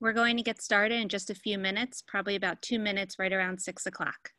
We're going to get started in just a few minutes, probably about two minutes, right around six o'clock.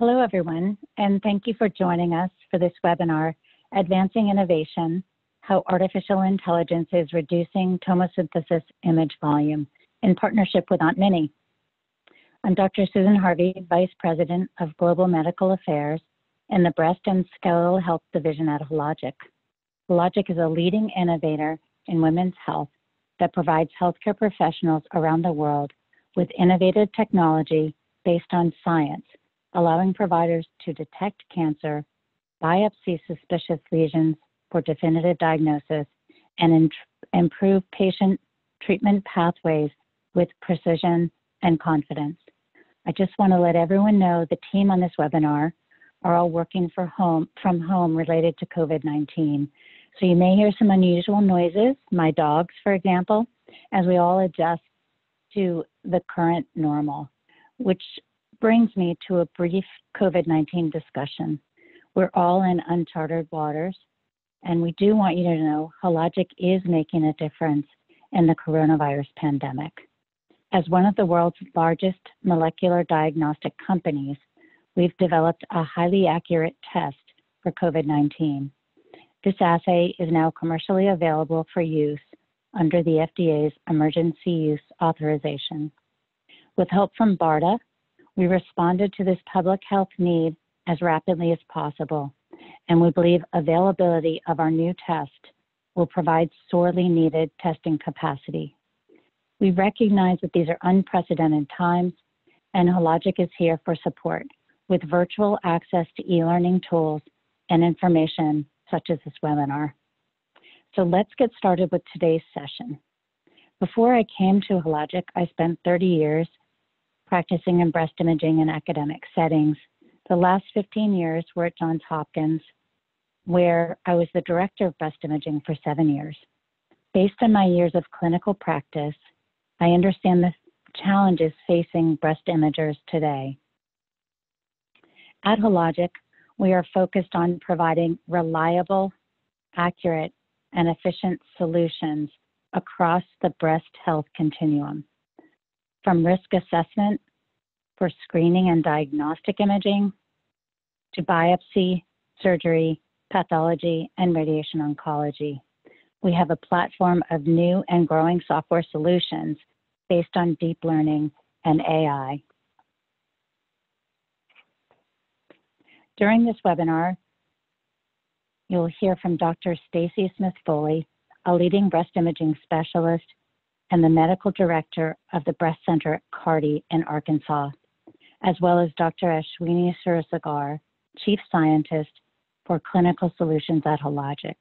Hello, everyone, and thank you for joining us for this webinar, Advancing Innovation, How Artificial Intelligence is Reducing Tomosynthesis Image Volume in partnership with Aunt Minnie. I'm Dr. Susan Harvey, Vice President of Global Medical Affairs in the Breast and Skeletal Health Division at Hologic. Hologic is a leading innovator in women's health that provides healthcare professionals around the world with innovative technology based on science allowing providers to detect cancer, biopsy suspicious lesions for definitive diagnosis, and improve patient treatment pathways with precision and confidence. I just want to let everyone know the team on this webinar are all working home, from home related to COVID-19. So you may hear some unusual noises, my dogs, for example, as we all adjust to the current normal, which brings me to a brief COVID 19 discussion. We're all in uncharted waters, and we do want you to know Hologic is making a difference in the coronavirus pandemic. As one of the world's largest molecular diagnostic companies, we've developed a highly accurate test for COVID 19. This assay is now commercially available for use under the FDA's emergency use authorization. With help from BARDA, we responded to this public health need as rapidly as possible, and we believe availability of our new test will provide sorely needed testing capacity. We recognize that these are unprecedented times, and Hologic is here for support with virtual access to e-learning tools and information such as this webinar. So let's get started with today's session. Before I came to Hologic, I spent 30 years practicing in breast imaging in academic settings. The last 15 years were at Johns Hopkins, where I was the director of breast imaging for seven years. Based on my years of clinical practice, I understand the challenges facing breast imagers today. At Hologic, we are focused on providing reliable, accurate, and efficient solutions across the breast health continuum from risk assessment for screening and diagnostic imaging to biopsy, surgery, pathology, and radiation oncology. We have a platform of new and growing software solutions based on deep learning and AI. During this webinar, you'll hear from Dr. Stacy Smith Foley, a leading breast imaging specialist and the medical director of the Breast Center at CARTI in Arkansas, as well as Dr. Ashwini Kshirsagar, chief scientist for clinical solutions at Hologic.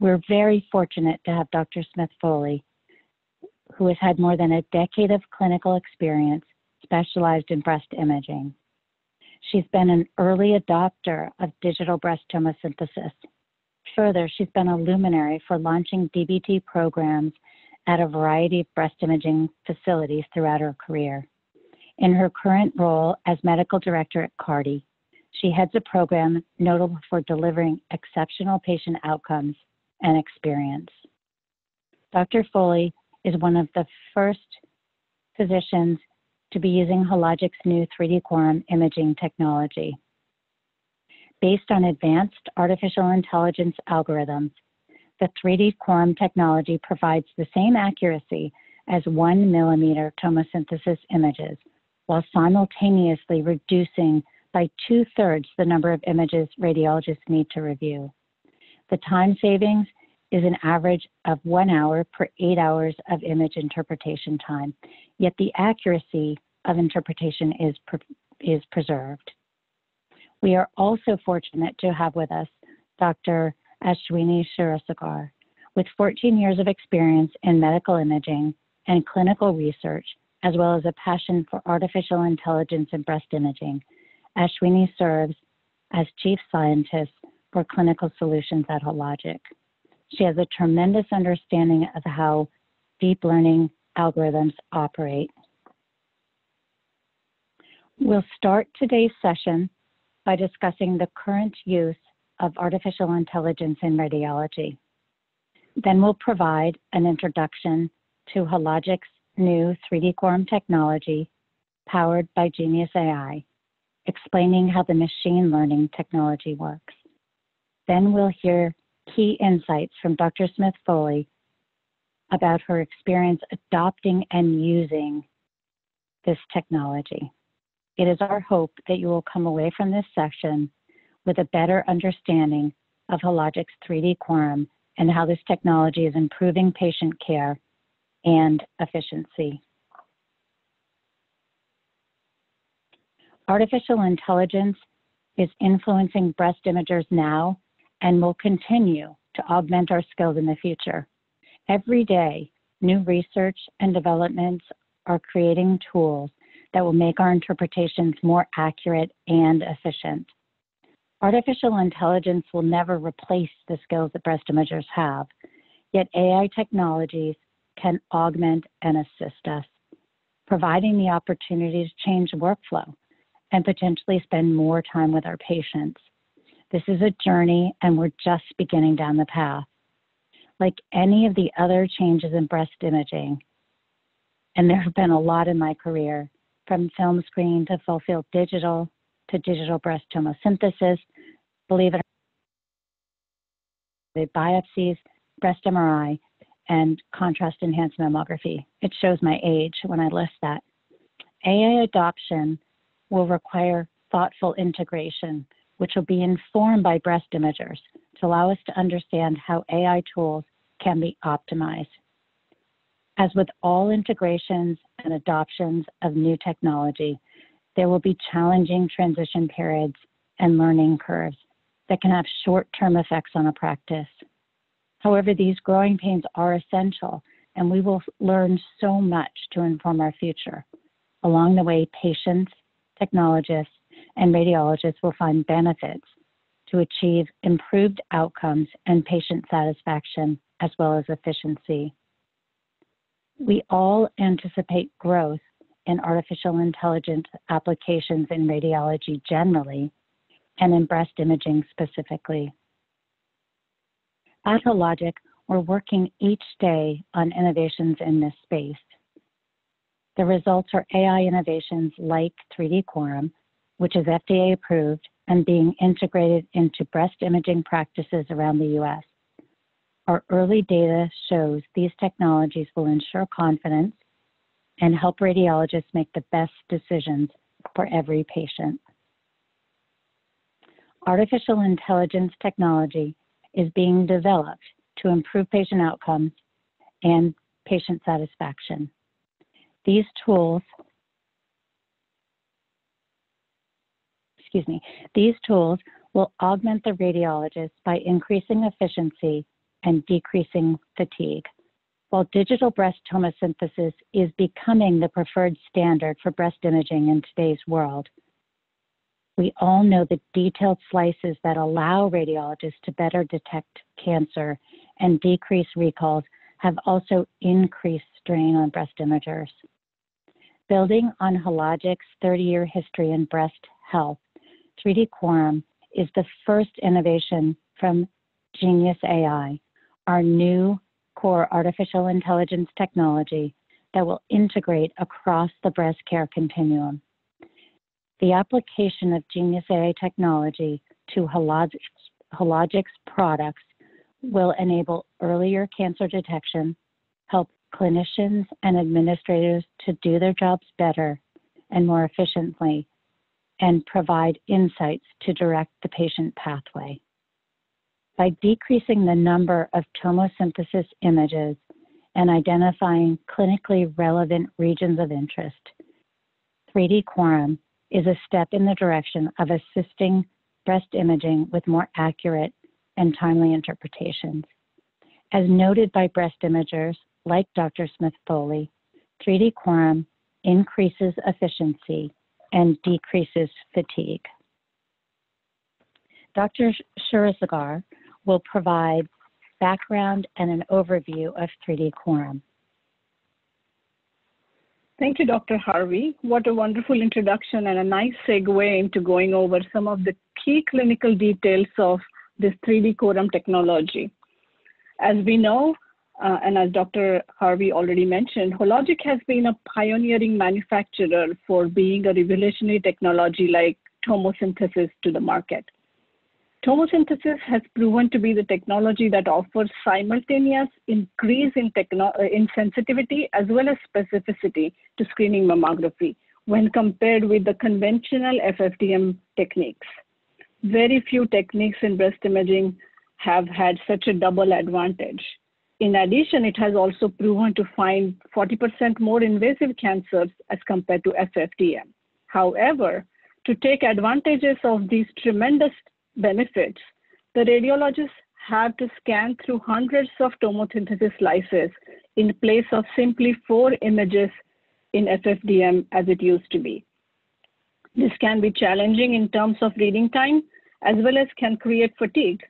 We're very fortunate to have Dr. Smith Foley, who has had more than a decade of clinical experience specialized in breast imaging. She's been an early adopter of digital breast tomosynthesis. Further, she's been a luminary for launching DBT programs at a variety of breast imaging facilities throughout her career. In her current role as medical director at CARTI, she heads a program notable for delivering exceptional patient outcomes and experience. Dr. Foley is one of the first physicians to be using Hologic's new 3D quorum imaging technology. Based on advanced artificial intelligence algorithms, the 3D quorum technology provides the same accuracy as one millimeter tomosynthesis images, while simultaneously reducing by two thirds the number of images radiologists need to review. The time savings is an average of one hour per eight hours of image interpretation time, yet the accuracy of interpretation is, pre is preserved. We are also fortunate to have with us Dr. Ashwini Kshirsagar. With 14 years of experience in medical imaging and clinical research, as well as a passion for artificial intelligence and breast imaging, Ashwini serves as Chief Scientist for Clinical Solutions at Hologic. She has a tremendous understanding of how deep learning algorithms operate. We'll start today's session by discussing the current use of artificial intelligence in radiology. Then we'll provide an introduction to Hologic's new 3D quorum technology powered by Genius AI, explaining how the machine learning technology works. Then we'll hear key insights from Dr. Smith Foley about her experience adopting and using this technology. It is our hope that you will come away from this session with a better understanding of Hologic's 3D quorum and how this technology is improving patient care and efficiency. Artificial intelligence is influencing breast imagers now and will continue to augment our skills in the future. Every day, new research and developments are creating tools that will make our interpretations more accurate and efficient. Artificial intelligence will never replace the skills that breast imagers have, yet AI technologies can augment and assist us, providing the opportunity to change workflow and potentially spend more time with our patients. This is a journey, and we're just beginning down the path. Like any of the other changes in breast imaging, and there have been a lot in my career, from film screen to full field digital to digital breast tomosynthesis, believe it not, biopsies, breast MRI, and contrast enhanced mammography. It shows my age when I list that. AI adoption will require thoughtful integration, which will be informed by breast imagers to allow us to understand how AI tools can be optimized. As with all integrations and adoptions of new technology, there will be challenging transition periods and learning curves that can have short term effects on a practice. However, these growing pains are essential, and we will learn so much to inform our future. Along the way, patients, technologists, and radiologists will find benefits to achieve improved outcomes and patient satisfaction as well as efficiency. We all anticipate growth in artificial intelligence applications in radiology generally and in breast imaging specifically. At Hologic, we're working each day on innovations in this space. The results are AI innovations like 3D Quorum, which is FDA approved and being integrated into breast imaging practices around the US. Our early data shows these technologies will ensure confidence and help radiologists make the best decisions for every patient. Artificial intelligence technology is being developed to improve patient outcomes and patient satisfaction. These tools, excuse me, these tools will augment the radiologist by increasing efficiency and decreasing fatigue. While digital breast tomosynthesis is becoming the preferred standard for breast imaging in today's world, we all know the detailed slices that allow radiologists to better detect cancer and decrease recalls have also increased strain on breast imagers. Building on Hologic's 30 year history in breast health, 3D Quorum is the first innovation from Genius AI, our new core artificial intelligence technology that will integrate across the breast care continuum. The application of Genius AI technology to Hologic's, Hologic's products will enable earlier cancer detection, help clinicians and administrators to do their jobs better and more efficiently, and provide insights to direct the patient pathway. By decreasing the number of tomosynthesis images and identifying clinically relevant regions of interest, 3D Quorum is a step in the direction of assisting breast imaging with more accurate and timely interpretations. As noted by breast imagers like Dr. Smith Foley, 3D Quorum increases efficiency and decreases fatigue. Dr. Kshirsagar will provide background and an overview of 3D Quorum. Thank you, Dr. Harvey. What a wonderful introduction and a nice segue into going over some of the key clinical details of this 3D Quorum technology. As we know, uh, and as Dr. Harvey already mentioned, Hologic has been a pioneering manufacturer for being a revolutionary technology like tomosynthesis to the market. Tomosynthesis has proven to be the technology that offers simultaneous increase uh, in sensitivity as well as specificity to screening mammography when compared with the conventional FFDM techniques. Very few techniques in breast imaging have had such a double advantage. In addition, it has also proven to find 40% more invasive cancers as compared to FFDM. However, to take advantages of these tremendous benefits, the radiologists have to scan through hundreds of tomosynthesis slices in place of simply four images in FFDM as it used to be. This can be challenging in terms of reading time as well as can create fatigue.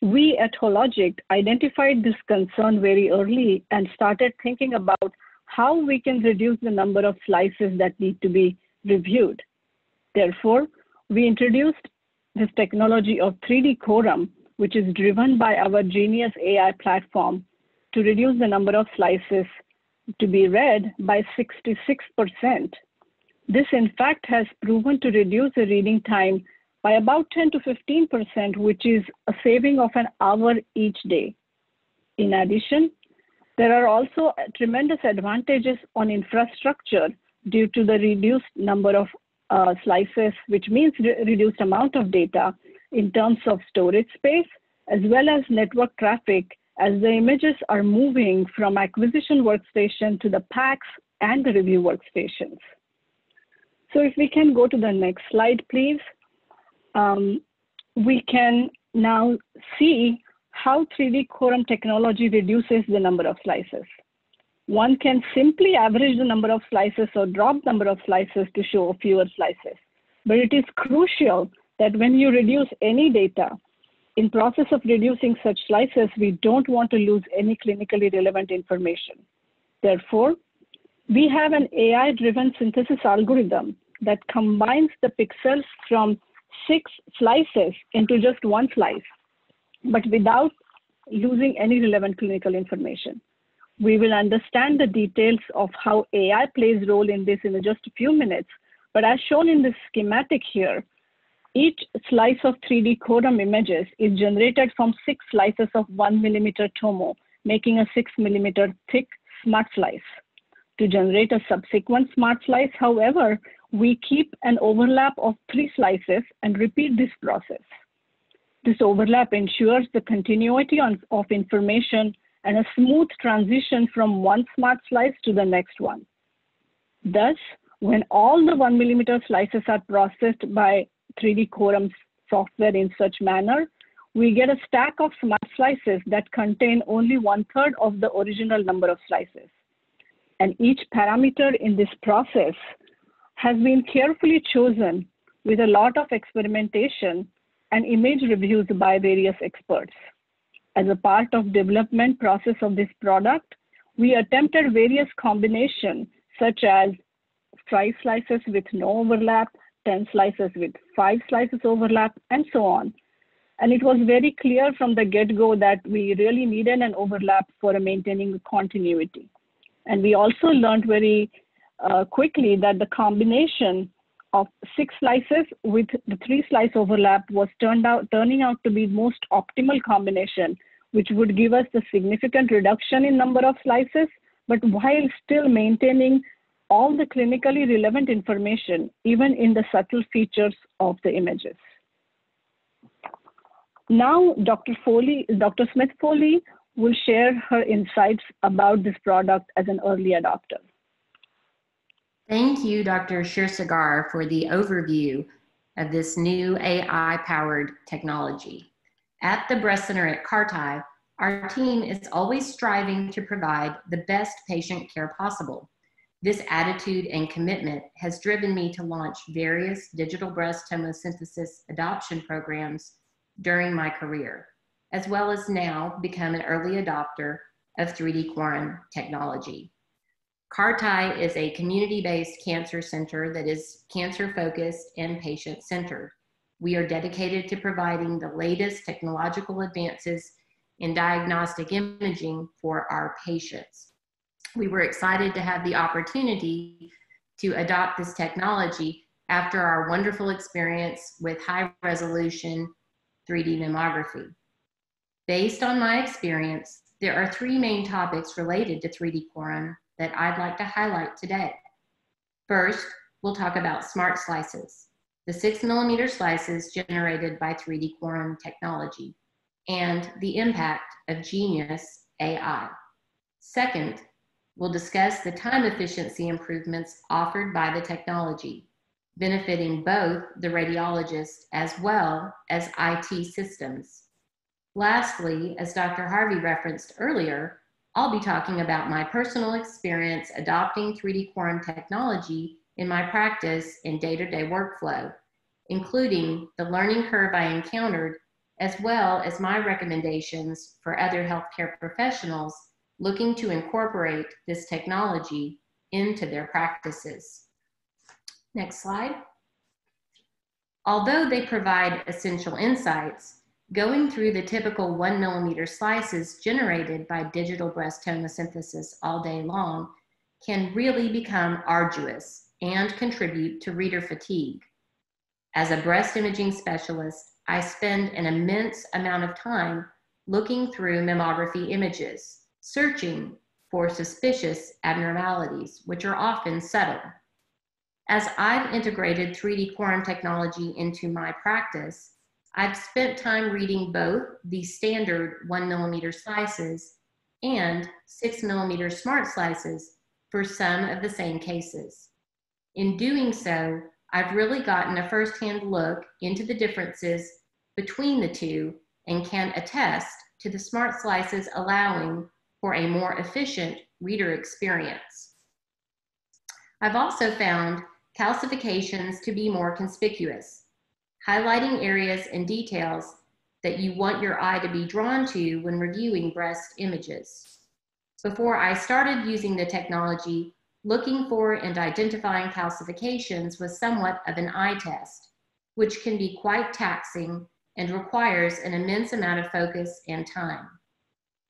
We at Hologic identified this concern very early and started thinking about how we can reduce the number of slices that need to be reviewed. Therefore, we introduced this technology of 3D Quorum, which is driven by our Genius AI platform to reduce the number of slices to be read by 66%. This, in fact, has proven to reduce the reading time by about 10 to 15%, which is a saving of an hour each day. In addition, there are also tremendous advantages on infrastructure due to the reduced number of uh, slices, which means re reduced amount of data in terms of storage space, as well as network traffic as the images are moving from acquisition workstation to the PACS and the review workstations. So if we can go to the next slide, please. Um, we can now see how 3D Quorum technology reduces the number of slices. One can simply average the number of slices or drop number of slices to show fewer slices. But it is crucial that when you reduce any data, in process of reducing such slices, we don't want to lose any clinically relevant information. Therefore, we have an AI-driven synthesis algorithm that combines the pixels from six slices into just one slice, but without losing any relevant clinical information. We will understand the details of how AI plays role in this in just a few minutes, but as shown in this schematic here, each slice of 3D Quorum images is generated from six slices of one millimeter tomo, making a six millimeter thick smart slice. To generate a subsequent smart slice, however, we keep an overlap of three slices and repeat this process. This overlap ensures the continuity on, of information and a smooth transition from one smart slice to the next one. Thus, when all the one millimeter slices are processed by 3D Quorum's software in such manner, we get a stack of smart slices that contain only one third of the original number of slices. And each parameter in this process has been carefully chosen with a lot of experimentation and image reviews by various experts. As a part of development process of this product, we attempted various combinations such as five slices with no overlap, 10 slices with five slices overlap, and so on. And it was very clear from the get-go that we really needed an overlap for maintaining continuity. And we also learned very uh, quickly that the combination of six slices with the three slice overlap was turned out turning out to be most optimal combination, which would give us the significant reduction in number of slices, but while still maintaining all the clinically relevant information, even in the subtle features of the images. Now, Dr. Foley, Dr. Smith Foley will share her insights about this product as an early adopter. Thank you, Dr. Kshirsagar, for the overview of this new AI-powered technology. At the Breast Center at Carti, our team is always striving to provide the best patient care possible. This attitude and commitment has driven me to launch various digital breast tomosynthesis adoption programs during my career, as well as now become an early adopter of 3D Quorum technology. CARTI is a community-based cancer center that is cancer-focused and patient-centered. We are dedicated to providing the latest technological advances in diagnostic imaging for our patients. We were excited to have the opportunity to adopt this technology after our wonderful experience with high resolution 3D mammography. Based on my experience, there are three main topics related to 3D quorum that I'd like to highlight today. First, we'll talk about smart slices, the six millimeter slices generated by 3D Quorum technology, and the impact of Genius AI. Second, we'll discuss the time efficiency improvements offered by the technology, benefiting both the radiologist as well as IT systems. Lastly, as Dr. Harvey referenced earlier, I'll be talking about my personal experience adopting 3D Quorum technology in my practice and day-to-day workflow, including the learning curve I encountered, as well as my recommendations for other healthcare professionals looking to incorporate this technology into their practices. Next slide. Although they provide essential insights, Going through the typical one millimeter slices generated by digital breast tomosynthesis all day long can really become arduous and contribute to reader fatigue. As a breast imaging specialist, I spend an immense amount of time looking through mammography images, searching for suspicious abnormalities, which are often subtle. As I've integrated 3D quorum technology into my practice, I've spent time reading both the standard one millimeter slices and six millimeter smart slices for some of the same cases. In doing so, I've really gotten a firsthand look into the differences between the two and can attest to the smart slices allowing for a more efficient reader experience. I've also found calcifications to be more conspicuous highlighting areas and details that you want your eye to be drawn to when reviewing breast images. Before I started using the technology, looking for and identifying calcifications was somewhat of an eye test, which can be quite taxing and requires an immense amount of focus and time.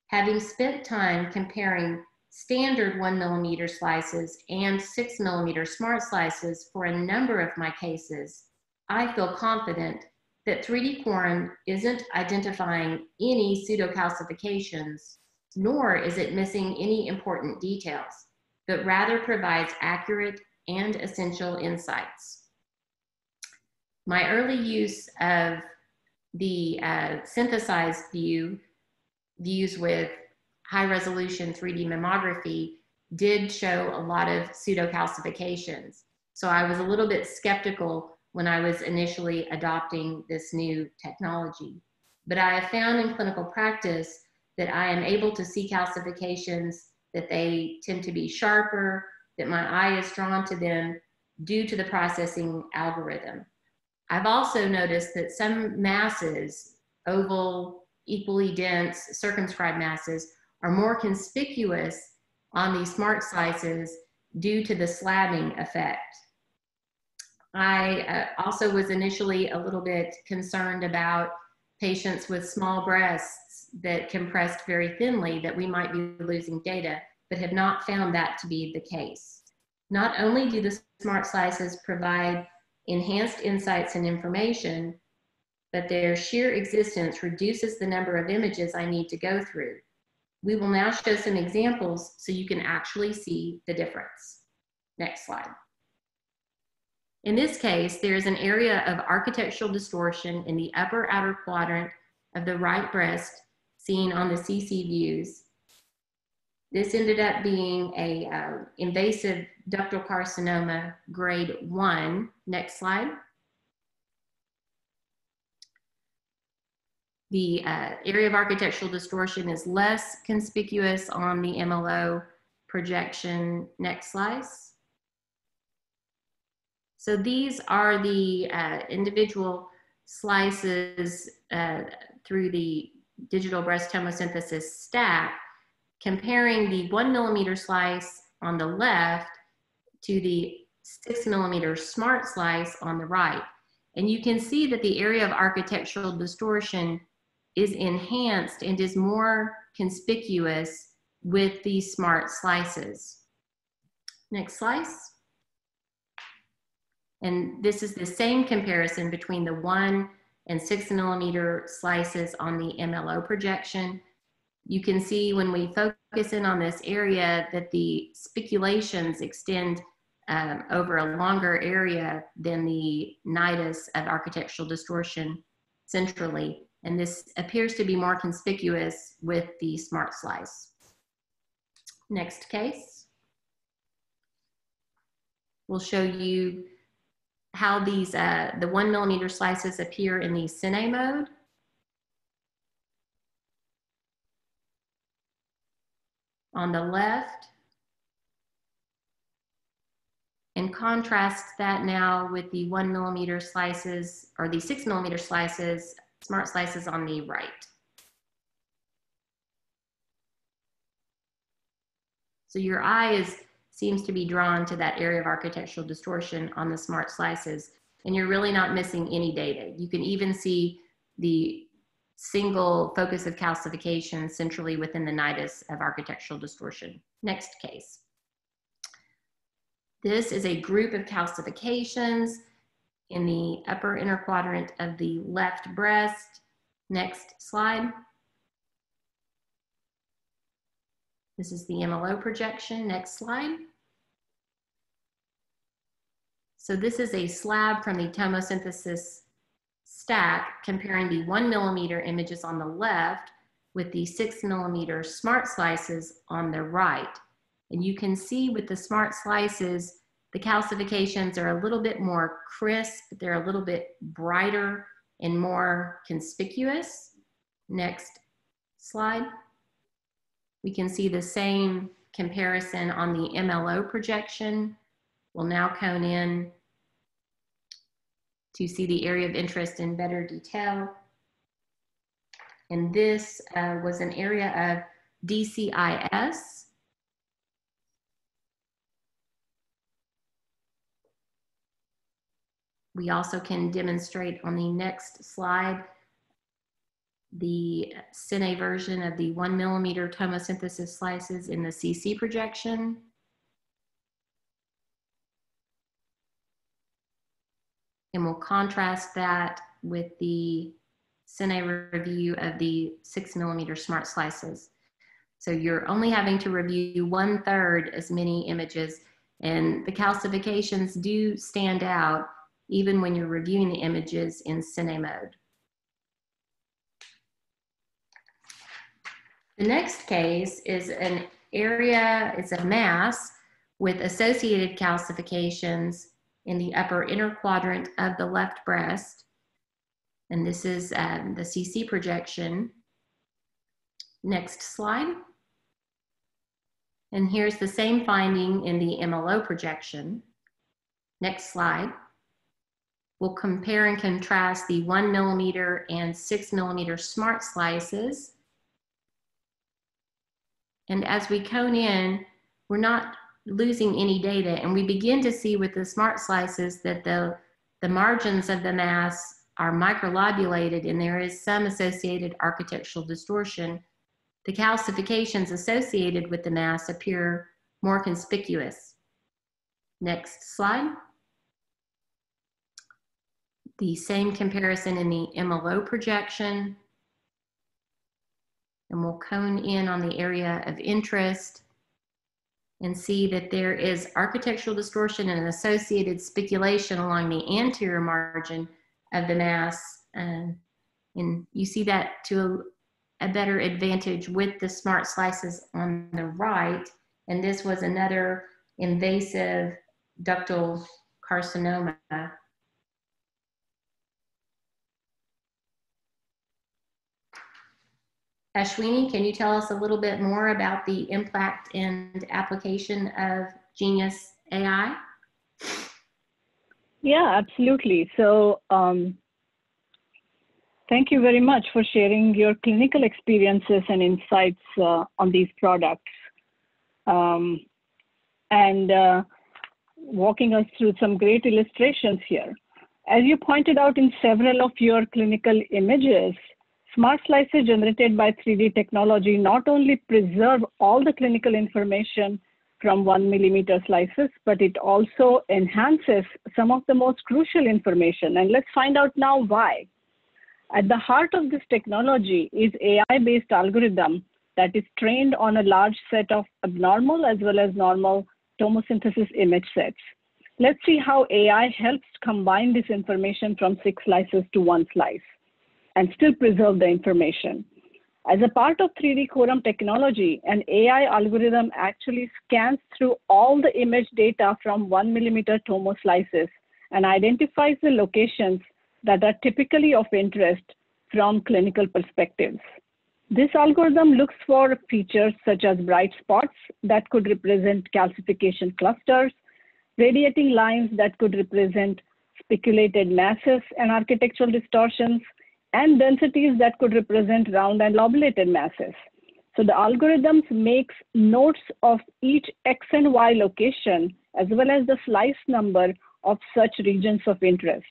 Having spent time comparing standard one millimeter slices and six millimeter smart slices for a number of my cases, I feel confident that 3D Quorum isn't identifying any pseudocalcifications, nor is it missing any important details, but rather provides accurate and essential insights. My early use of the uh, synthesized view, views with high resolution 3D mammography did show a lot of pseudocalcifications. So I was a little bit skeptical when I was initially adopting this new technology. But I have found in clinical practice that I am able to see calcifications, that they tend to be sharper, that my eye is drawn to them due to the processing algorithm. I've also noticed that some masses, oval, equally dense, circumscribed masses, are more conspicuous on these smart slices due to the slabbing effect. I uh, also was initially a little bit concerned about patients with small breasts that compressed very thinly that we might be losing data, but have not found that to be the case. Not only do the smart slices provide enhanced insights and information, but their sheer existence reduces the number of images I need to go through. We will now show some examples so you can actually see the difference. Next slide. In this case, there is an area of architectural distortion in the upper outer quadrant of the right breast seen on the CC views. This ended up being a uh, invasive ductal carcinoma grade one. Next slide. The uh, area of architectural distortion is less conspicuous on the MLO projection. Next slide. So these are the uh, individual slices uh, through the digital breast tomosynthesis stack, comparing the one millimeter slice on the left to the six millimeter smart slice on the right. And you can see that the area of architectural distortion is enhanced and is more conspicuous with the smart slices. Next slice. And this is the same comparison between the one and six millimeter slices on the MLO projection. You can see when we focus in on this area that the spiculations extend um, over a longer area than the nidus of architectural distortion centrally. And this appears to be more conspicuous with the smart slice. Next case. We'll show you how these, uh, the one millimeter slices appear in the cine mode. On the left, and contrast that now with the one millimeter slices or the six millimeter slices, smart slices on the right. So your eye is seems to be drawn to that area of architectural distortion on the smart slices. And you're really not missing any data. You can even see the single focus of calcification centrally within the nidus of architectural distortion. Next case. This is a group of calcifications in the upper inner quadrant of the left breast. Next slide. This is the MLO projection. Next slide. So this is a slab from the tomosynthesis stack comparing the one millimeter images on the left with the six millimeter smart slices on the right. And you can see with the smart slices, the calcifications are a little bit more crisp, they're a little bit brighter and more conspicuous. Next slide we can see the same comparison on the MLO projection. We'll now cone in to see the area of interest in better detail. And this uh, was an area of DCIS. We also can demonstrate on the next slide the Cine version of the one millimeter tomosynthesis slices in the CC projection. And we'll contrast that with the Cine review of the six millimeter smart slices. So you're only having to review one third as many images and the calcifications do stand out even when you're reviewing the images in Cine mode. The next case is an area, it's a mass with associated calcifications in the upper inner quadrant of the left breast. And this is um, the CC projection. Next slide. And here's the same finding in the MLO projection. Next slide. We'll compare and contrast the one millimeter and six millimeter smart slices. And as we cone in, we're not losing any data. And we begin to see with the smart slices that the, the margins of the mass are microlobulated and there is some associated architectural distortion. The calcifications associated with the mass appear more conspicuous. Next slide. The same comparison in the MLO projection. And we'll cone in on the area of interest and see that there is architectural distortion and an associated spiculation along the anterior margin of the mass. Um, and you see that to a, a better advantage with the smart slices on the right. And this was another invasive ductal carcinoma Ashwini, can you tell us a little bit more about the impact and application of Genius AI? Yeah, absolutely. So um, thank you very much for sharing your clinical experiences and insights uh, on these products um, and uh, walking us through some great illustrations here. As you pointed out in several of your clinical images, Smart slices generated by 3D technology not only preserve all the clinical information from one millimeter slices, but it also enhances some of the most crucial information. And let's find out now why. At the heart of this technology is AI-based algorithm that is trained on a large set of abnormal as well as normal tomosynthesis image sets. Let's see how AI helps combine this information from six slices to one slice and still preserve the information. As a part of 3D quorum technology, an AI algorithm actually scans through all the image data from one millimeter tomo slices and identifies the locations that are typically of interest from clinical perspectives. This algorithm looks for features such as bright spots that could represent calcification clusters, radiating lines that could represent spiculated masses and architectural distortions, and densities that could represent round and lobulated masses. So the algorithms makes notes of each X and Y location, as well as the slice number of such regions of interest.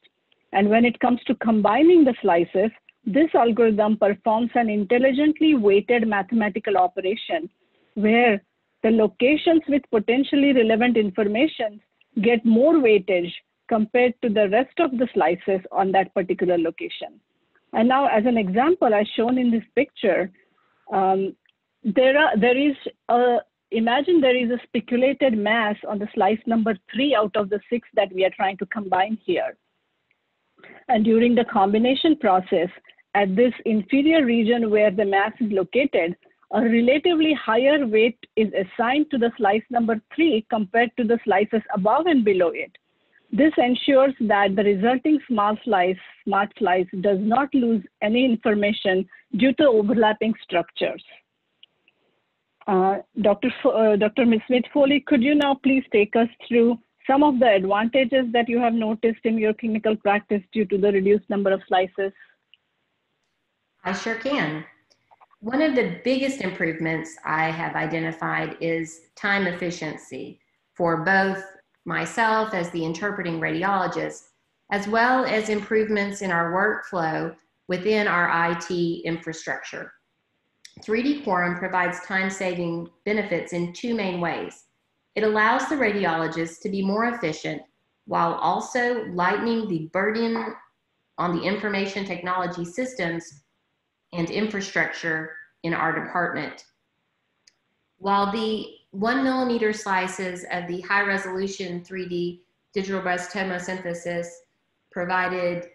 And when it comes to combining the slices, this algorithm performs an intelligently weighted mathematical operation where the locations with potentially relevant information get more weightage compared to the rest of the slices on that particular location. And now as an example, as shown in this picture, um, there, are, there is a, imagine there is a spiculated mass on the slice number three out of the six that we are trying to combine here. And during the combination process, at this inferior region where the mass is located, a relatively higher weight is assigned to the slice number three compared to the slices above and below it. This ensures that the resulting small slice, smart slice does not lose any information due to overlapping structures. Uh, Dr. F uh, Dr. Ms. Smith-Foley, could you now please take us through some of the advantages that you have noticed in your clinical practice due to the reduced number of slices? I sure can. One of the biggest improvements I have identified is time efficiency for both myself as the interpreting radiologist, as well as improvements in our workflow within our IT infrastructure. 3D Quorum provides time-saving benefits in two main ways. It allows the radiologist to be more efficient while also lightening the burden on the information technology systems and infrastructure in our department. While the one millimeter slices of the high resolution 3D digital breast tomosynthesis provided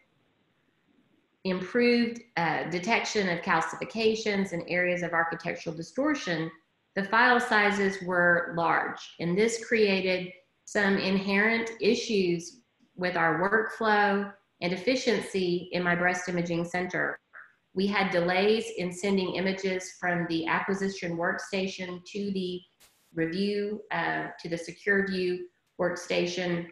improved uh, detection of calcifications and areas of architectural distortion, the file sizes were large. And this created some inherent issues with our workflow and efficiency in my breast imaging center. We had delays in sending images from the acquisition workstation to the review, uh, to the secure view workstation.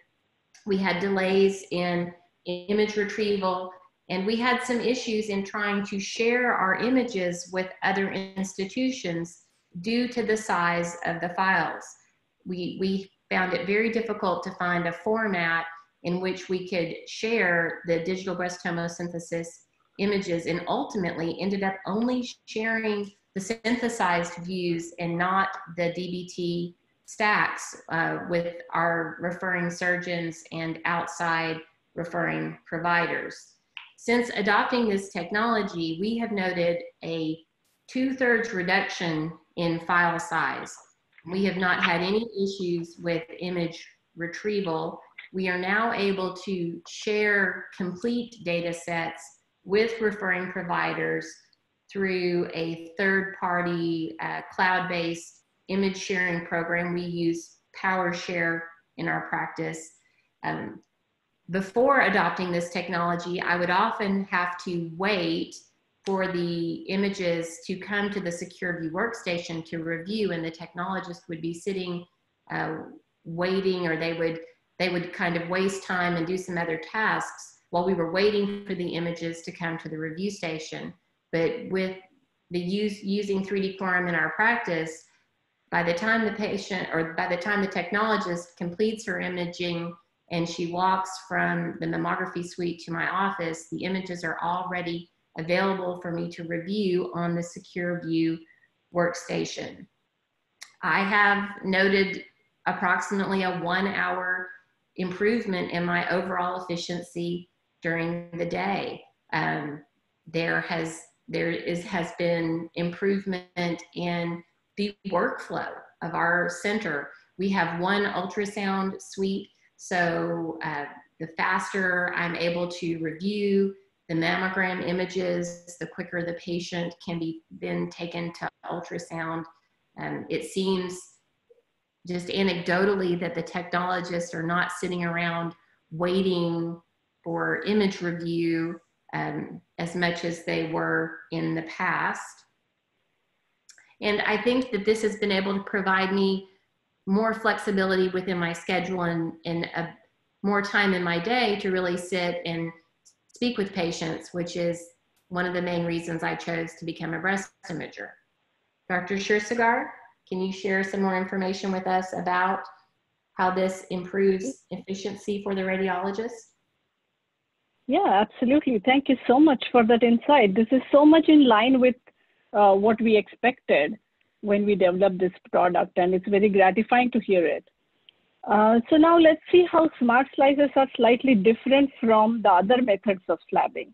We had delays in image retrieval, and we had some issues in trying to share our images with other institutions due to the size of the files. We, we found it very difficult to find a format in which we could share the digital breast tomosynthesis images and ultimately ended up only sharing the synthesized views and not the DBT stacks uh, with our referring surgeons and outside referring providers. Since adopting this technology, we have noted a two-thirds reduction in file size. We have not had any issues with image retrieval. We are now able to share complete data sets with referring providers through a third-party uh, cloud-based image sharing program. We use PowerShare in our practice. Um, before adopting this technology, I would often have to wait for the images to come to the secure view workstation to review and the technologist would be sitting uh, waiting or they would they would kind of waste time and do some other tasks while we were waiting for the images to come to the review station but with the use using 3d quorum in our practice by the time the patient or by the time the technologist completes her imaging and she walks from the mammography suite to my office the images are already available for me to review on the Secure View workstation. I have noted approximately a one hour improvement in my overall efficiency during the day. Um, there has there is has been improvement in the workflow of our center. We have one ultrasound suite, so uh, the faster I'm able to review the mammogram images, the quicker the patient can be then taken to ultrasound. Um, it seems just anecdotally that the technologists are not sitting around waiting for image review um, as much as they were in the past. And I think that this has been able to provide me more flexibility within my schedule and, and a, more time in my day to really sit and speak with patients, which is one of the main reasons I chose to become a breast imager. Dr. Kshirsagar, can you share some more information with us about how this improves efficiency for the radiologist? Yeah, absolutely. Thank you so much for that insight. This is so much in line with uh, what we expected when we developed this product, and it's very gratifying to hear it. Uh, so now let's see how smart slices are slightly different from the other methods of slabbing.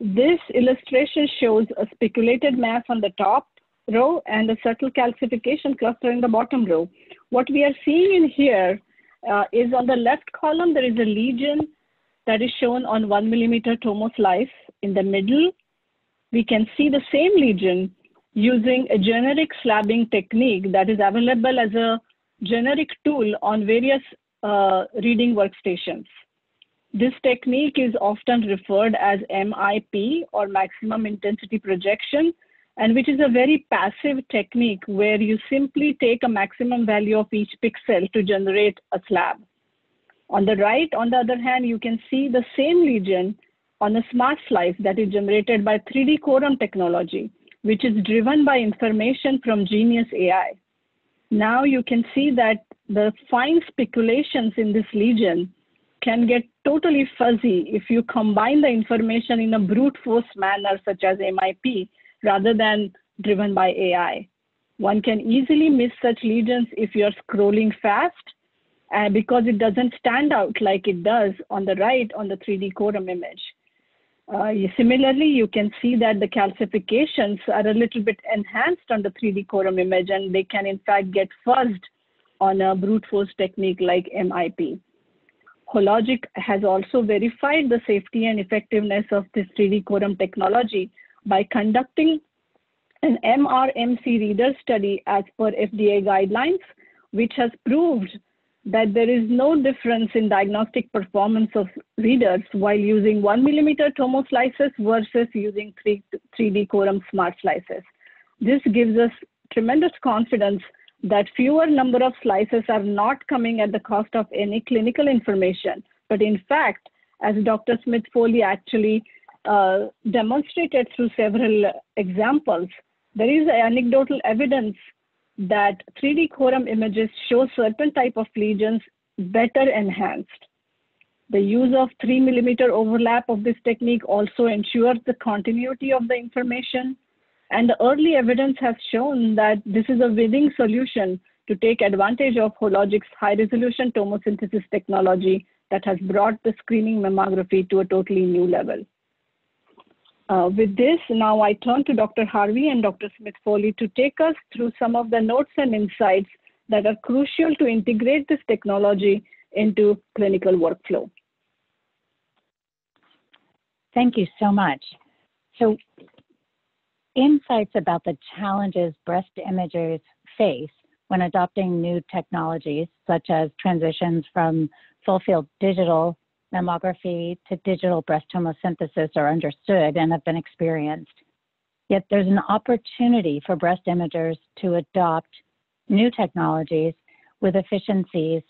This illustration shows a spiculated mass on the top row and a subtle calcification cluster in the bottom row. What we are seeing in here uh, is on the left column, there is a lesion that is shown on one millimeter tomo slice. In the middle, we can see the same lesion using a generic slabbing technique that is available as a generic tool on various uh, reading workstations. This technique is often referred as MIP or maximum intensity projection, and which is a very passive technique where you simply take a maximum value of each pixel to generate a slab. On the right, on the other hand, you can see the same lesion on a smart slice that is generated by 3D quorum technology, which is driven by information from Genius AI. Now you can see that the fine spiculations in this lesion can get totally fuzzy if you combine the information in a brute force manner, such as MIP, rather than driven by AI. One can easily miss such lesions if you're scrolling fast uh, because it doesn't stand out like it does on the right on the 3D quorum image. Uh, similarly, you can see that the calcifications are a little bit enhanced on the 3D quorum image, and they can in fact get fuzzed on a brute force technique like MIP. Hologic has also verified the safety and effectiveness of this 3D quorum technology by conducting an MRMC reader study as per FDA guidelines, which has proved that there is no difference in diagnostic performance of readers while using one millimeter tomo slices versus using 3, 3D Quorum smart slices. This gives us tremendous confidence that fewer number of slices are not coming at the cost of any clinical information, but in fact, as Dr. Smith Foley actually uh, demonstrated through several examples, there is anecdotal evidence that 3D Quorum images show certain type of lesions better enhanced. The use of three millimeter overlap of this technique also ensures the continuity of the information. And the early evidence has shown that this is a winning solution to take advantage of Hologic's high resolution tomosynthesis technology that has brought the screening mammography to a totally new level. Uh, with this, now I turn to Dr. Harvey and Dr. Smith-Foley to take us through some of the notes and insights that are crucial to integrate this technology into clinical workflow. Thank you so much. So insights about the challenges breast imagers face when adopting new technologies, such as transitions from full field digital mammography to digital breast tomosynthesis are understood and have been experienced. Yet there's an opportunity for breast imagers to adopt new technologies with efficiencies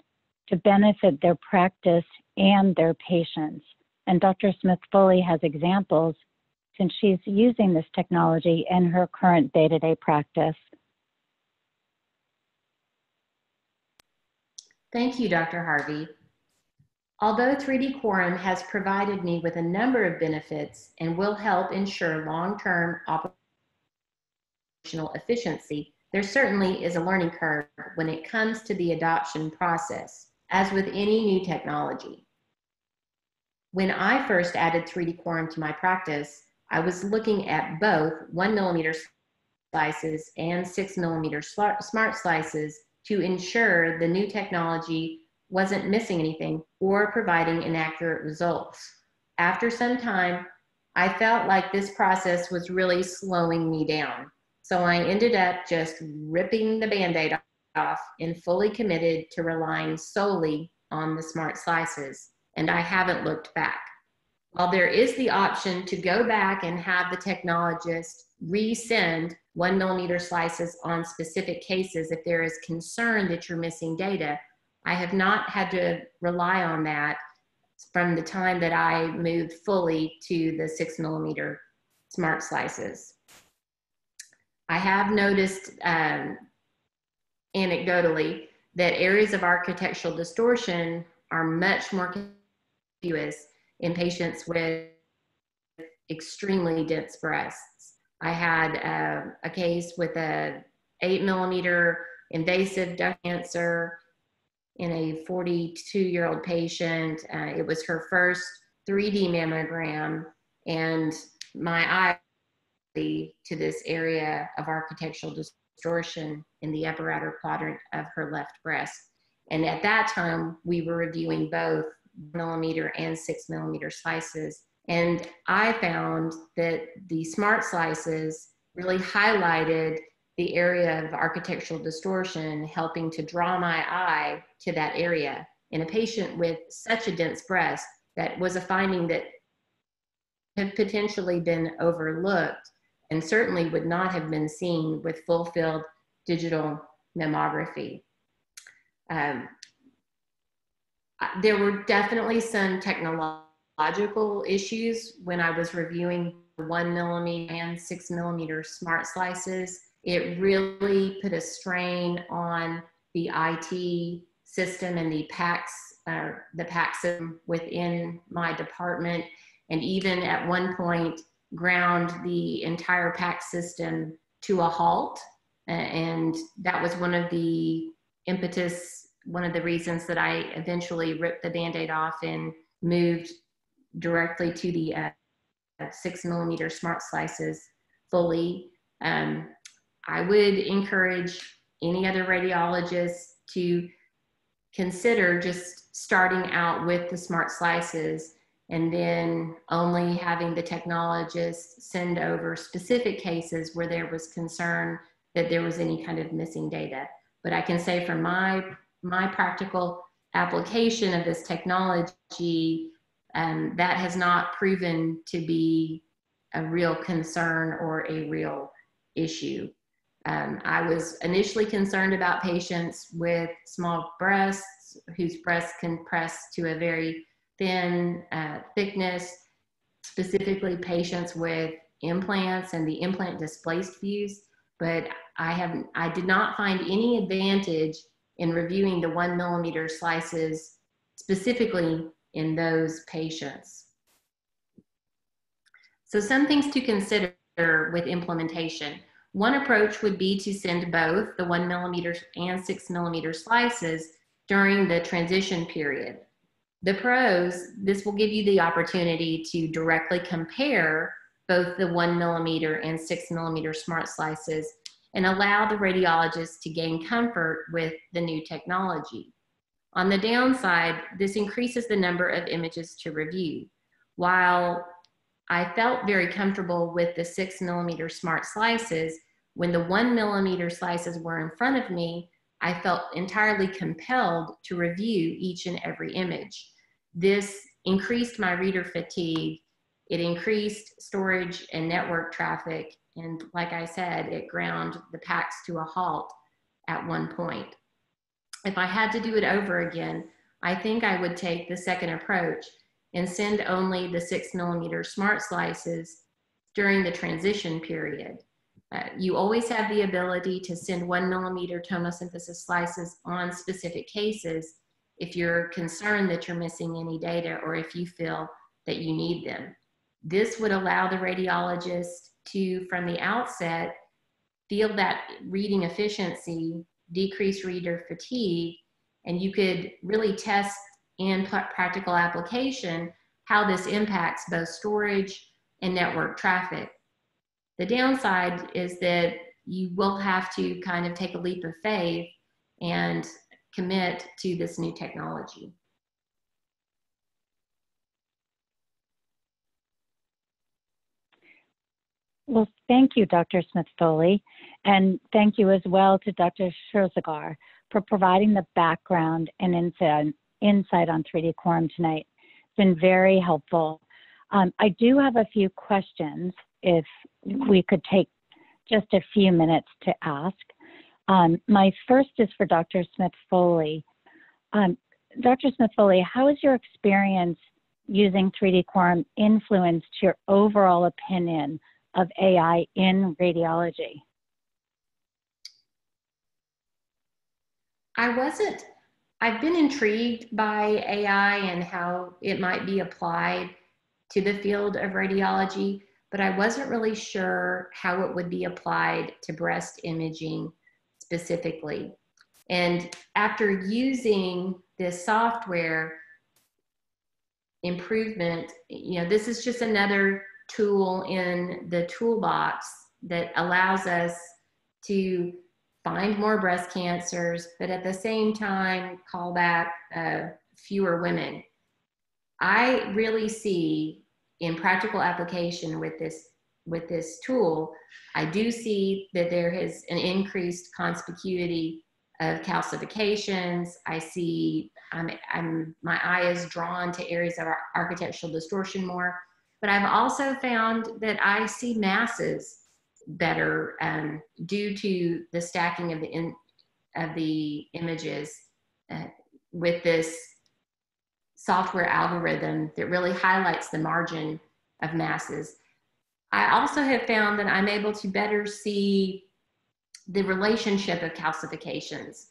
to benefit their practice and their patients. And Dr. Smith Foley has examples since she's using this technology in her current day to day practice. Thank you, Dr. Harvey. Although 3D Quorum has provided me with a number of benefits and will help ensure long-term operational efficiency, there certainly is a learning curve when it comes to the adoption process, as with any new technology. When I first added 3D Quorum to my practice, I was looking at both one millimeter slices and six millimeter smart slices to ensure the new technology wasn't missing anything or providing inaccurate results. After some time, I felt like this process was really slowing me down. So I ended up just ripping the band aid off and fully committed to relying solely on the smart slices. And I haven't looked back. While there is the option to go back and have the technologist resend one millimeter slices on specific cases if there is concern that you're missing data, I have not had to rely on that from the time that I moved fully to the six millimeter smart slices. I have noticed um, anecdotally that areas of architectural distortion are much more conspicuous in patients with extremely dense breasts. I had uh, a case with a eight millimeter invasive duct cancer in a 42 year old patient. Uh, it was her first 3D mammogram, and my eye to this area of architectural distortion in the upper outer quadrant of her left breast. And at that time, we were reviewing both millimeter and six millimeter slices. And I found that the smart slices really highlighted the area of architectural distortion, helping to draw my eye to that area. In a patient with such a dense breast, that was a finding that had potentially been overlooked and certainly would not have been seen with full field digital mammography. Um, there were definitely some technological issues when I was reviewing one millimeter and six millimeter smart slices it really put a strain on the IT system and the PACS, uh, the PACS within my department, and even at one point ground the entire PACS system to a halt. And that was one of the impetus, one of the reasons that I eventually ripped the band-aid off and moved directly to the uh, six millimeter smart slices fully. Um, I would encourage any other radiologists to consider just starting out with the smart slices and then only having the technologist send over specific cases where there was concern that there was any kind of missing data. But I can say from my, my practical application of this technology, um, that has not proven to be a real concern or a real issue. Um, I was initially concerned about patients with small breasts whose breasts can press to a very thin uh, thickness, specifically patients with implants and the implant displaced views. But I have I did not find any advantage in reviewing the one millimeter slices specifically in those patients. So some things to consider with implementation. One approach would be to send both the one millimeter and six millimeter slices during the transition period. The pros, this will give you the opportunity to directly compare both the one millimeter and six millimeter smart slices and allow the radiologist to gain comfort with the new technology. On the downside, this increases the number of images to review. While I felt very comfortable with the six millimeter smart slices, when the one millimeter slices were in front of me, I felt entirely compelled to review each and every image. This increased my reader fatigue. It increased storage and network traffic. And like I said, it ground the PACS to a halt at one point. If I had to do it over again, I think I would take the second approach and send only the six millimeter smart slices during the transition period. Uh, you always have the ability to send one millimeter tomosynthesis slices on specific cases if you're concerned that you're missing any data or if you feel that you need them. This would allow the radiologist to, from the outset, feel that reading efficiency, decrease reader fatigue, and you could really test in practical application how this impacts both storage and network traffic. The downside is that you will have to kind of take a leap of faith and commit to this new technology. Well, thank you, Dr. Smith Foley, and thank you as well to Dr. Kshirsagar for providing the background and insight, insight on 3D Quorum tonight. It's been very helpful. Um, I do have a few questions if we could take just a few minutes to ask. Um, my first is for Dr. Smith Foley. Um, Dr. Smith Foley, how has your experience using 3D Quorum influenced your overall opinion of AI in radiology? I wasn't, I've been intrigued by AI and how it might be applied to the field of radiology, but I wasn't really sure how it would be applied to breast imaging specifically. And after using this software improvement, you know, this is just another tool in the toolbox that allows us to find more breast cancers, but at the same time, call back uh, fewer women. I really see in practical application with this with this tool, I do see that there is an increased conspicuity of calcifications. I see I'm, I'm, my eye is drawn to areas of architectural distortion more. But I've also found that I see masses better um, due to the stacking of the in, of the images uh, with this software algorithm that really highlights the margin of masses. I also have found that I'm able to better see the relationship of calcifications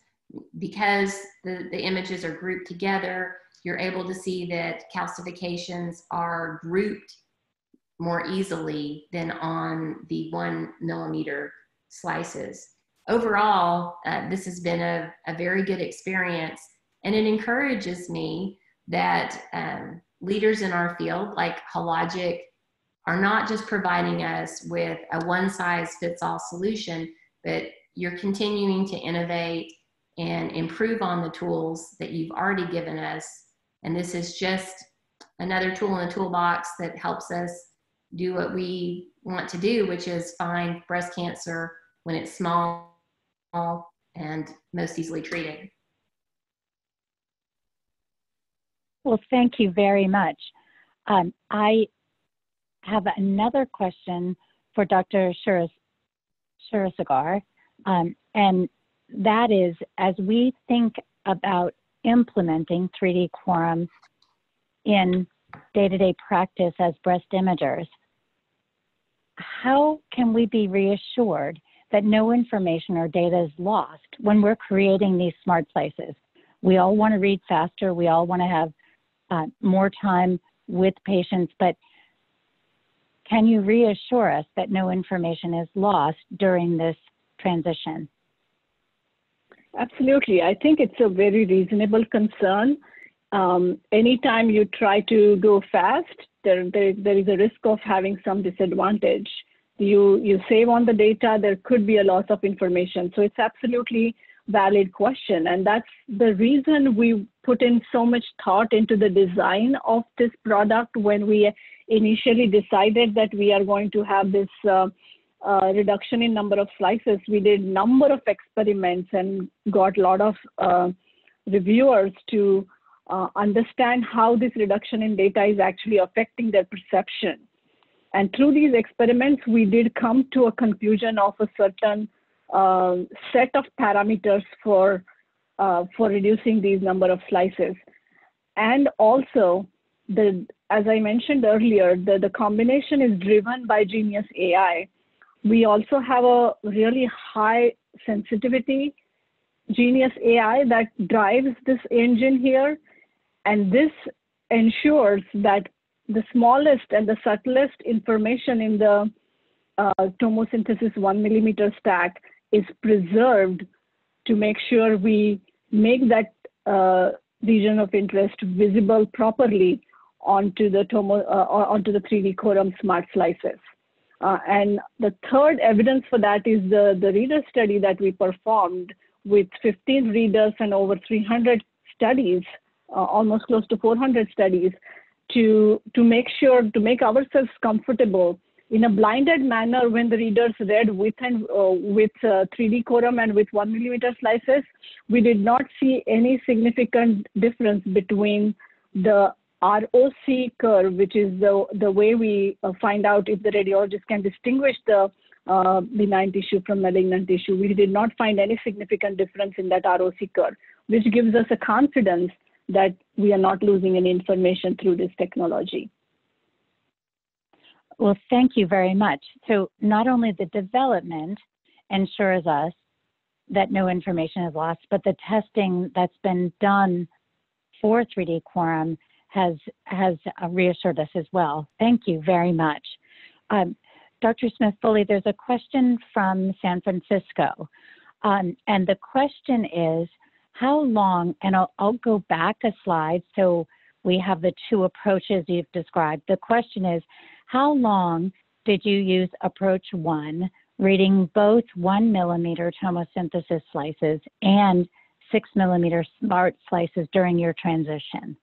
because the, the images are grouped together you're able to see that calcifications are grouped more easily than on the one millimeter slices. Overall, uh, this has been a, a very good experience and it encourages me that um, leaders in our field like Hologic are not just providing us with a one size fits all solution, but you're continuing to innovate and improve on the tools that you've already given us and this is just another tool in the toolbox that helps us do what we want to do, which is find breast cancer when it's small and most easily treated. Well, thank you very much. Um, I have another question for Dr. Kshirsagar, um, and that is, as we think about implementing 3D quorum in day-to-day practice as breast imagers, how can we be reassured that no information or data is lost when we're creating these smart places? We all want to read faster. We all want to have uh, more time with patients, but can you reassure us that no information is lost during this transition? Absolutely. I think it's a very reasonable concern. Um, anytime you try to go fast, there, there, there is a risk of having some disadvantage. You, you save on the data, there could be a loss of information. So it's absolutely valid question. And that's the reason we put in so much thought into the design of this product when we initially decided that we are going to have this uh, uh, reduction in number of slices. We did number of experiments and got a lot of uh, reviewers to uh, understand how this reduction in data is actually affecting their perception. And through these experiments, we did come to a conclusion of a certain uh, set of parameters for, uh, for reducing these number of slices. And also, the, as I mentioned earlier, the, the combination is driven by Genius AI. We also have a really high sensitivity Genius AI that drives this engine here. And this ensures that the smallest and the subtlest information in the uh, tomosynthesis one millimeter stack is preserved to make sure we make that uh, region of interest visible properly onto the tomo, uh, onto the 3D Quorum smart slices. Uh, and the third evidence for that is the, the reader study that we performed with 15 readers and over 300 studies, uh, almost close to 400 studies, to, to make sure, to make ourselves comfortable in a blinded manner when the readers read with and uh, with uh, 3D quorum and with one millimeter slices, we did not see any significant difference between the ROC curve, which is the, the way we uh, find out if the radiologist can distinguish the uh, benign tissue from malignant tissue. We did not find any significant difference in that ROC curve, which gives us a confidence that we are not losing any information through this technology. Well, thank you very much. So not only the development ensures us that no information is lost, but the testing that's been done for 3D Quorum has, has reassured us as well. Thank you very much. Um, Dr. Smith-Foley, there's a question from San Francisco. Um, and the question is, how long, and I'll, I'll go back a slide so we have the two approaches you've described. The question is, how long did you use approach one, reading both one millimeter tomosynthesis slices and six millimeter smart slices during your transition?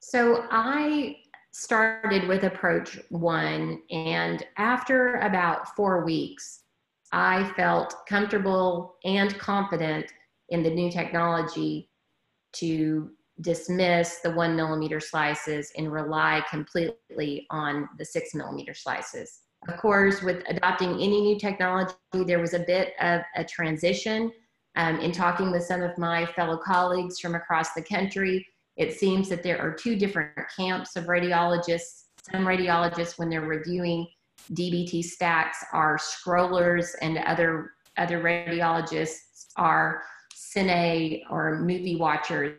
So I started with approach one, and after about four weeks, I felt comfortable and confident in the new technology to dismiss the one millimeter slices and rely completely on the six millimeter slices. Of course, with adopting any new technology, there was a bit of a transition. Um, in talking with some of my fellow colleagues from across the country, it seems that there are two different camps of radiologists. Some radiologists, when they're reviewing DBT stacks, are scrollers, and other other radiologists are cine or movie watchers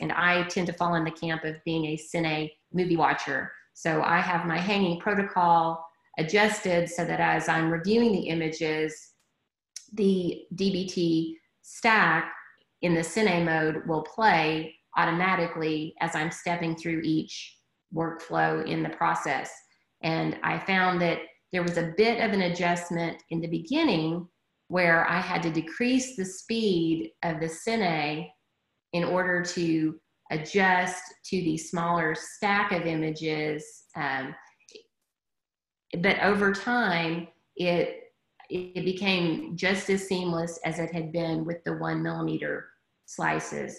and I tend to fall in the camp of being a cine movie watcher. So I have my hanging protocol adjusted so that as I'm reviewing the images, the DBT stack in the cine mode will play automatically as I'm stepping through each workflow in the process. And I found that there was a bit of an adjustment in the beginning where I had to decrease the speed of the cine in order to adjust to the smaller stack of images. Um, but over time, it it became just as seamless as it had been with the one millimeter slices.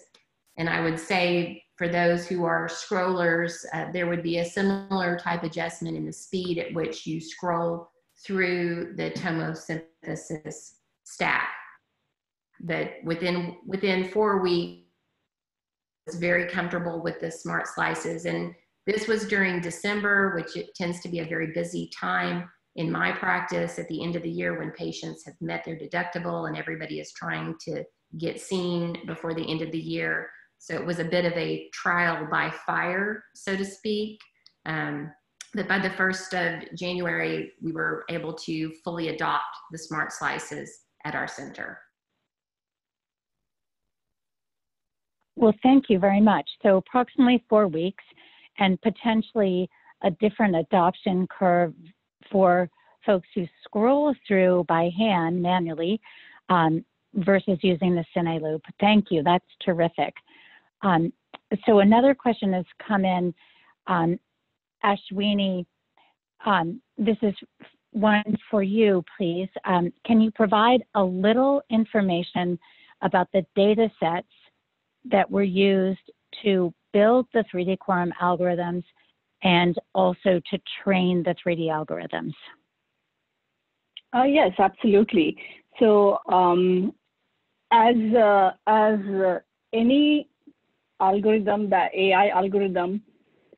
And I would say for those who are scrollers, uh, there would be a similar type adjustment in the speed at which you scroll through the tomosynthesis stack. that within, within four weeks, was very comfortable with the smart slices. And this was during December, which it tends to be a very busy time in my practice at the end of the year when patients have met their deductible and everybody is trying to get seen before the end of the year. So it was a bit of a trial by fire, so to speak. Um, but by the 1st of January, we were able to fully adopt the smart slices at our center. Well, thank you very much. So approximately four weeks and potentially a different adoption curve for folks who scroll through by hand manually um, versus using the Cine Loop. Thank you. That's terrific. Um, so another question has come in. Um, Ashwini, um, this is one for you, please. Um, can you provide a little information about the data sets that were used to build the 3D quorum algorithms and also to train the 3D algorithms? Uh, yes, absolutely. So um, as, uh, as uh, any algorithm, the AI algorithm,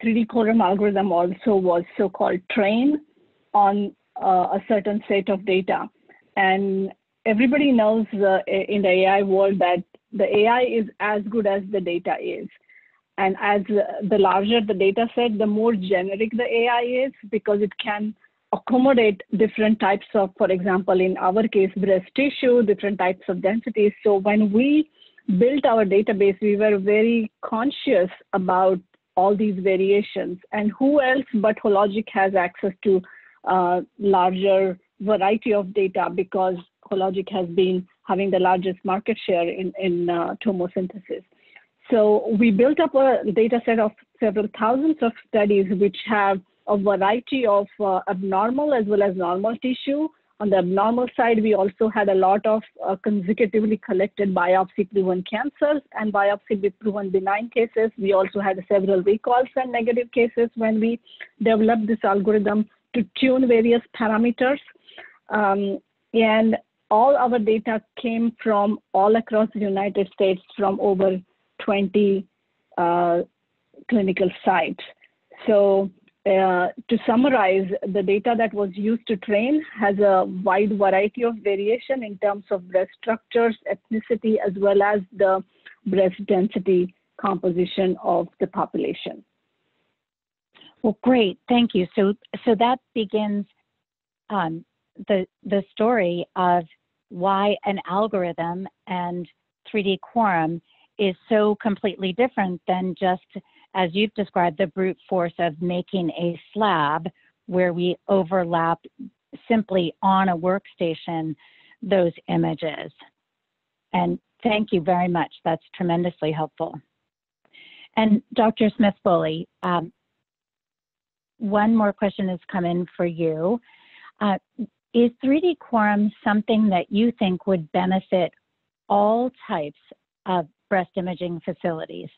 3D quorum algorithm also was so-called trained on a certain set of data. And everybody knows uh, in the AI world that the AI is as good as the data is. And as the larger the data set, the more generic the AI is because it can accommodate different types of, for example, in our case, breast tissue, different types of densities. So when we built our database, we were very conscious about all these variations. And who else but Hologic has access to larger variety of data because Hologic has been having the largest market share in, in uh, tomosynthesis. So we built up a data set of several thousands of studies which have a variety of uh, abnormal as well as normal tissue. On the abnormal side, we also had a lot of uh, consecutively collected biopsy-proven cancers and biopsy-proven benign cases. We also had several recalls and negative cases when we developed this algorithm to tune various parameters. Um, and all our data came from all across the United States from over 20 uh, clinical sites. So uh, to summarize, the data that was used to train has a wide variety of variation in terms of breast structures, ethnicity, as well as the breast density composition of the population. Well, great, thank you. So, so that begins um, the the story of why an algorithm and 3D quorum is so completely different than just, as you've described, the brute force of making a slab where we overlap simply on a workstation those images. And thank you very much. That's tremendously helpful. And Dr. Smith Foley, um, one more question has come in for you. Uh, is 3D quorum something that you think would benefit all types of breast imaging facilities,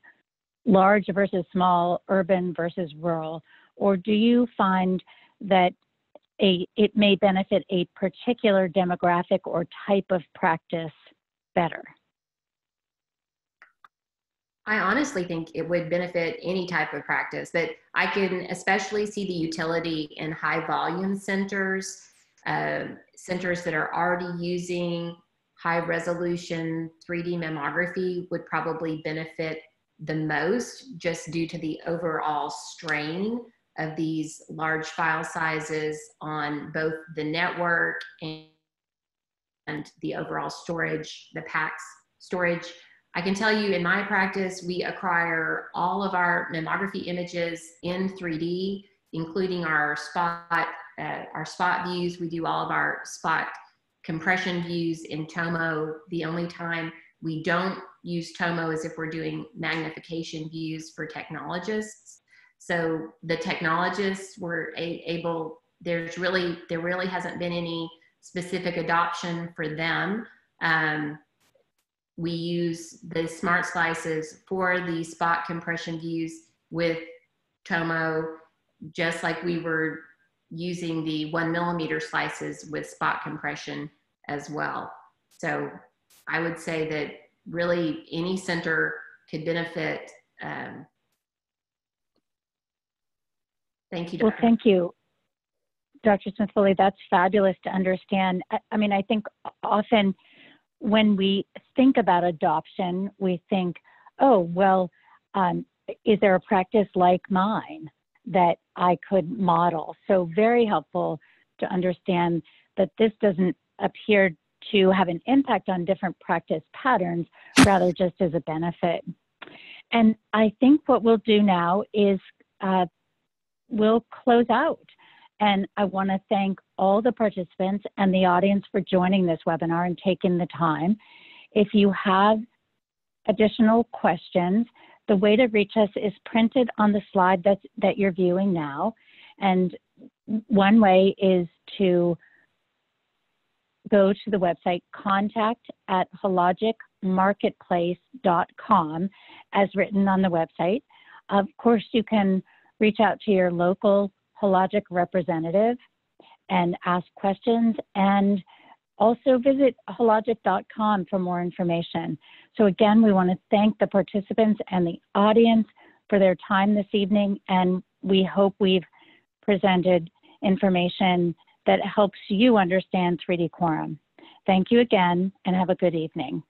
large versus small, urban versus rural? Or do you find that a, it may benefit a particular demographic or type of practice better? I honestly think it would benefit any type of practice, but I can especially see the utility in high volume centers uh, centers that are already using high resolution 3D mammography would probably benefit the most just due to the overall strain of these large file sizes on both the network and, and the overall storage, the PACS storage. I can tell you in my practice, we acquire all of our mammography images in 3D, including our spot uh, our spot views. We do all of our spot compression views in Tomo. The only time we don't use Tomo is if we're doing magnification views for technologists. So the technologists were able, there's really, there really hasn't been any specific adoption for them. Um, we use the smart slices for the spot compression views with Tomo, just like we were using the one millimeter slices with spot compression as well. So I would say that really any center could benefit. Um, thank you. Well, thank you, Dr. Smith-Foley. That's fabulous to understand. I, I mean, I think often when we think about adoption, we think, oh, well, um, is there a practice like mine that I could model? So, very helpful to understand that this doesn't appear to have an impact on different practice patterns, rather, just as a benefit. And I think what we'll do now is uh, we'll close out. And I want to thank all the participants and the audience for joining this webinar and taking the time. If you have additional questions, the way to reach us is printed on the slide that's, that you're viewing now. And one way is to go to the website contact at hologicmarketplace.com as written on the website. Of course, you can reach out to your local Hologic representative and ask questions and also visit hologic.com for more information. So again, we want to thank the participants and the audience for their time this evening, and we hope we've presented information that helps you understand 3D quorum. Thank you again, and have a good evening.